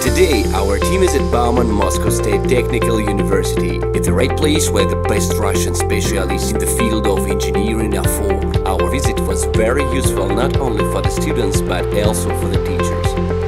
Today, our team is at Bauman Moscow State Technical University. It's the right place where the best Russian specialists in the field of engineering are formed. Our visit was very useful not only for the students but also for the teachers.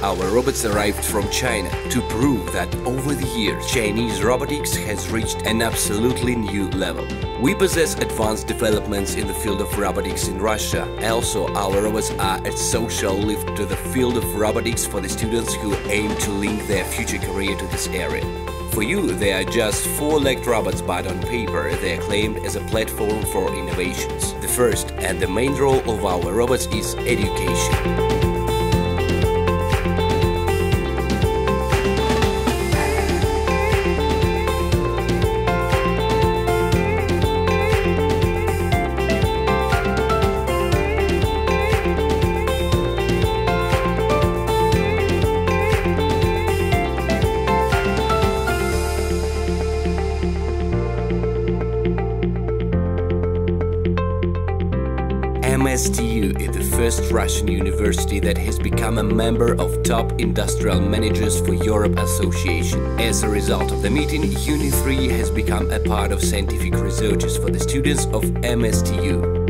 Our robots arrived from China to prove that over the years Chinese robotics has reached an absolutely new level. We possess advanced developments in the field of robotics in Russia. Also, our robots are a social lift to the field of robotics for the students who aim to link their future career to this area. For you, they are just four-legged robots, but on paper, they are claimed as a platform for innovations. The first and the main role of our robots is education. MSTU is the first Russian university that has become a member of Top Industrial Managers for Europe Association. As a result of the meeting, Uni 3 has become a part of scientific researches for the students of MSTU.